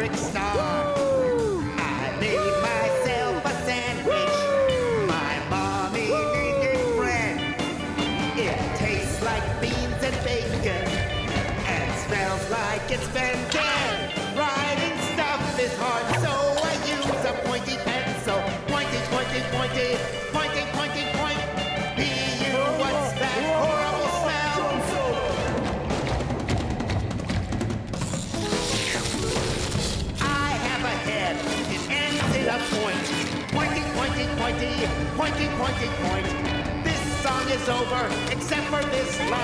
electric star. I made myself a sandwich. My mommy bread. It tastes like beans and bacon. And smells like it's been dead. A point. Pointy, pointy, pointy, pointy, pointy, point. This song is over, except for this line.